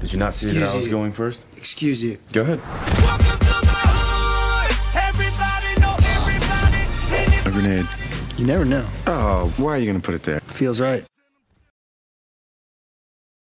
Did you not see that I was going first? Excuse you. Go ahead. A grenade. You never know. Oh, why are you gonna put it there? Feels right.